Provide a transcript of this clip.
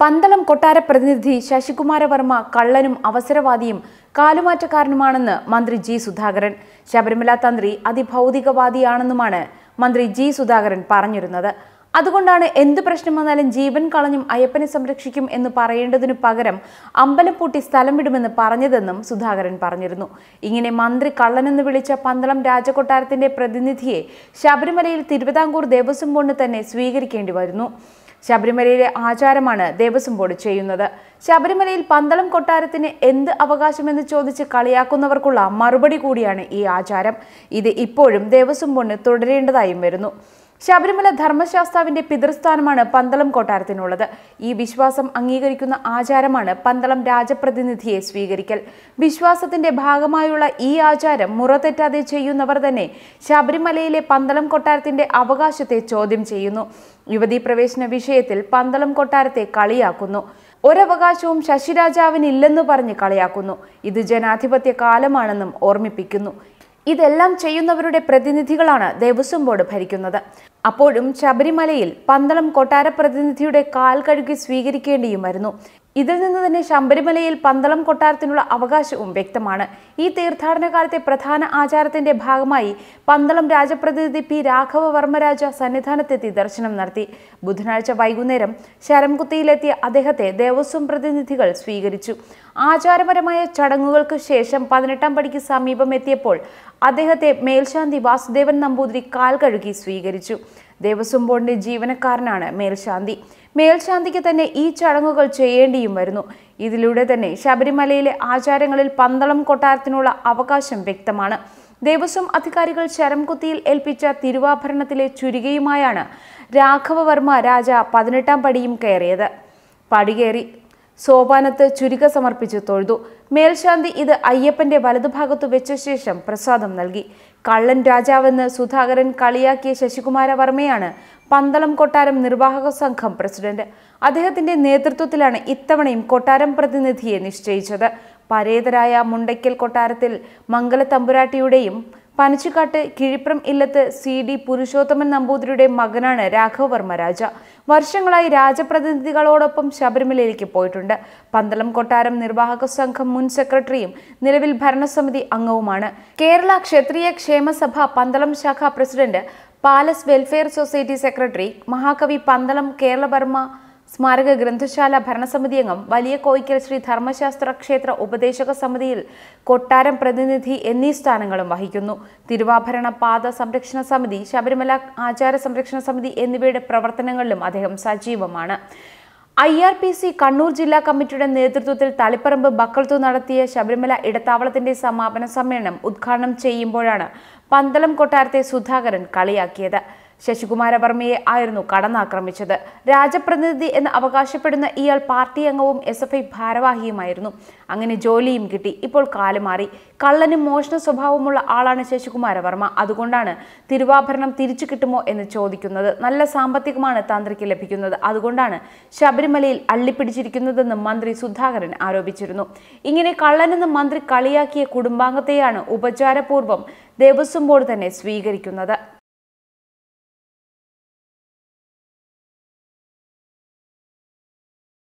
പന്തളം കൊട്ടാര പ്രതിനിധി ശശികുമാര വർമ്മ കള്ളനും അവസരവാദിയും കാലുമാറ്റക്കാരനുമാണെന്ന് മന്ത്രി ജി സുധാകരൻ. ശബരിമല തന്ത്രി അതിഭൗതികവാദിയാണെന്നുമാണ് മന്ത്രി ജി സുധാകരൻ പറഞ്ഞിരുന്നത്. അതുകൊണ്ടാണ് എന്ത് പ്രശ്നം വന്നാലും ജീവൻ കളഞ്ഞും അയ്യപ്പനെ സംരക്ഷിക്കും എന്ന് പറയേണ്ടതിനു പകരം അമ്പലം പൂട്ടി സ്ഥലം വിടുമെന്ന് പറഞ്ഞതെന്നും സുധാകരൻ പറഞ്ഞിരുന്നു. ഇങ്ങനെ മന്ത്രി കള്ളനെന്ന് വിളിച്ച പന്തളം രാജകൊട്ടാരത്തിന്റെ പ്രതിനിധിയെ ശബരിമലയിൽ തിരുവിതാംകൂർ ദേവസ്വം ബോർഡ് തന്നെ സ്വീകരിക്കേണ്ടി വരുന്നു. ശബരിമലയിലെ ആചാരമാണ് ദേവസ്വം ബോർഡ് ചെയ്യുന്നത്. ശബരിമലയിൽ പന്തളം കൊട്ടാരത്തിന് എന്ത് അവകാശമെന്ന് ചോദിച്ച് കളിയാക്കുന്നവർക്കുള്ള മറുപടി കൂടിയാണ് ഈ ആചാരം. ഇത് ഇപ്പോഴും ദേവസ്വം ബോർഡിന് തുടരേണ്ടതായും വരുന്നു. ശബരിമല ധർമ്മശാസ്താവിന്റെ പിതൃസ്ഥാനമാണ് പന്തളം കൊട്ടാരത്തിനുള്ളത്. ഈ വിശ്വാസം അംഗീകരിക്കുന്ന ആചാരമാണ് പന്തളം രാജപ്രതിനിധിയെ സ്വീകരിക്കൽ. വിശ്വാസത്തിന്റെ ഭാഗമായുള്ള ഈ ആചാരം മുറതെറ്റാതെ ചെയ്യുന്നവർ തന്നെ ശബരിമലയിലെ പന്തളം കൊട്ടാരത്തിന്റെ അവകാശത്തെ ചോദ്യം ചെയ്യുന്നു. യുവതീ പ്രവേശന വിഷയത്തിൽ പന്തളം കൊട്ടാരത്തെ കളിയാക്കുന്നു. ഒരവകാശവും ശശിരാജാവിനില്ലെന്ന് പറഞ്ഞ് കളിയാക്കുന്നു. ഇത് ജനാധിപത്യ കാലമാണെന്നും ഓർമ്മിപ്പിക്കുന്നു. ഇതെല്ലാം ചെയ്യുന്നവരുടെ പ്രതിനിധികളാണ് ദേവസ്വം ബോർഡ് ഭരിക്കുന്നത്. അപ്പോഴും ശബരിമലയിൽ പന്തളം കൊട്ടാര പ്രതിനിധിയുടെ കാൽ കഴുകി സ്വീകരിക്കേണ്ടിയും വരുന്നു ഇതിൽ നിന്ന് തന്നെ ശബരിമലയിൽ പന്തളം കൊട്ടാരത്തിനുള്ള അവകാശവും വ്യക്തമാണ്. ഈ തീർത്ഥാടന കാലത്തെ പ്രധാന ആചാരത്തിന്റെ ഭാഗമായി പന്തളം രാജപ്രതിനിധി പി. രാഘവ വർമ്മരാജ സന്നിധാനത്തെത്തി ദർശനം നടത്തി. ബുധനാഴ്ച വൈകുന്നേരം ശരംകുത്തിയിലെത്തിയ അദ്ദേഹത്തെ ദേവസ്വം പ്രതിനിധികൾ സ്വീകരിച്ചു. ആചാരപരമായ ചടങ്ങുകൾക്ക് ശേഷം പതിനെട്ടാം പടിക്ക് സമീപം എത്തിയപ്പോൾ അദ്ദേഹത്തെ മേൽശാന്തി വാസുദേവൻ നമ്പൂതിരി കാൽ കഴുകി സ്വീകരിച്ചു. ദേവസ്വം ബോർഡിന്റെ ജീവനക്കാരനാണ് മേൽശാന്തി. മേൽശാന്തിക്ക് തന്നെ ഈ ചടങ്ങുകൾ ചെയ്യേണ്ടിയും വരുന്നു. ഇതിലൂടെ തന്നെ ശബരിമലയിലെ ആചാരങ്ങളിൽ പന്തളം കൊട്ടാരത്തിനുള്ള അവകാശം വ്യക്തമാണ്. ദേവസ്വം അധികാരികൾ ശരംകുത്തിയിൽ ഏൽപ്പിച്ച തിരുവാഭരണത്തിലെ ചുരികയുമായാണ് രാഘവവർമ്മ രാജ പതിനെട്ടാം പടിയും കയറിയത്. പടികേറി സോപാനത്ത് ചുരിക സമർപ്പിച്ച് തൊഴുതു. മേൽശാന്തി ഇത് അയ്യപ്പന്റെ വലതുഭാഗത്തു വെച്ച ശേഷം പ്രസാദം നൽകി. കള്ളൻ രാജാവെന്ന് സുധാകരൻ കളിയാക്കിയ ശശികുമാര വർമ്മയാണ് പന്തളം കൊട്ടാരം നിർവാഹക സംഘം പ്രസിഡന്റ്. അദ്ദേഹത്തിന്റെ നേതൃത്വത്തിലാണ് ഇത്തവണയും കൊട്ടാരം പ്രതിനിധിയെ നിശ്ചയിച്ചത്. പരേതരായ മുണ്ടയ്ക്കൽ കൊട്ടാരത്തിൽ മംഗലത്തമ്പുരാട്ടിയുടെയും പനച്ചുകാട്ട് കിഴിപ്രം ഇല്ലത്ത് സി ഡി പുരുഷോത്തമൻ നമ്പൂതിരിയുടെ മകനാണ് രാഘവവർമ്മ രാജ വർഷങ്ങളായി രാജപ്രതിനിധികളോടൊപ്പം ശബരിമലയിലേക്ക് പോയിട്ടുണ്ട്. പന്തളം കൊട്ടാരം നിർവാഹക സംഘം മുൻ സെക്രട്ടറിയും നിലവിൽ ഭരണസമിതി അംഗവുമാണ്. കേരള ക്ഷത്രിയ ക്ഷേമസഭ പന്തളം ശാഖ president palace welfare society secretary മഹാകവി പന്തളം കേരളവർമ്മ സ്മാരക ഗ്രന്ഥശാല ഭരണസമിതി അംഗം വലിയ കോയിക്കൽ ശ്രീ ധർമ്മശാസ്ത്ര ക്ഷേത്ര ഉപദേശക സമിതിയിൽ കൊട്ടാരം പ്രതിനിധി എന്നീ സ്ഥാനങ്ങളും വഹിക്കുന്നു. തിരുവാഭരണ പാത സംരക്ഷണ സമിതി ശബരിമല ആചാര സംരക്ഷണ സമിതി എന്നിവയുടെ പ്രവർത്തനങ്ങളിലും അദ്ദേഹം സജീവമാണ്. I R P C Kannur ജില്ലാ കമ്മിറ്റിയുടെ നേതൃത്വത്തിൽ തളിപ്പറമ്പ് ബക്കൾത്തു നടത്തിയ ശബരിമല ഇടത്താവളത്തിന്റെ സമാപന സമ്മേളനം ഉദ്ഘാടനം ചെയ്യുമ്പോഴാണ് പന്തളം കൊട്ടാരത്തെ സുധാകരൻ കളിയാക്കിയത്. ശശികുമാര വർമ്മയെ ആയിരുന്നു കടന്നാക്രമിച്ചത്. രാജപ്രതിനിധി എന്ന് അവകാശപ്പെടുന്ന ഇയാൾ പാർട്ടി അംഗവും എസ് എഫ് ഐ ഭാരവാഹിയുമായിരുന്നു. അങ്ങനെ ജോലിയും കിട്ടി. ഇപ്പോൾ കാലുമാറി കള്ളനും മോഷണ സ്വഭാവമുള്ള ആളാണ് ശശികുമാരവർമ്മ. അതുകൊണ്ടാണ് തിരുവാഭരണം തിരിച്ചു കിട്ടുമോ എന്ന് ചോദിക്കുന്നത്. നല്ല സാമ്പത്തികമാണ് തന്ത്രിക്ക് ലഭിക്കുന്നത്. അതുകൊണ്ടാണ് ശബരിമലയിൽ അള്ളിപ്പിടിച്ചിരിക്കുന്നതെന്ന് മന്ത്രി സുധാകരൻ ആരോപിച്ചിരുന്നു. ഇങ്ങനെ കള്ളനെന്ന് മന്ത്രി കളിയാക്കിയ കുടുംബാംഗത്തെയാണ് ഉപചാരപൂർവം ദേവസ്വം ബോർഡ് തന്നെ സ്വീകരിക്കുന്നത്.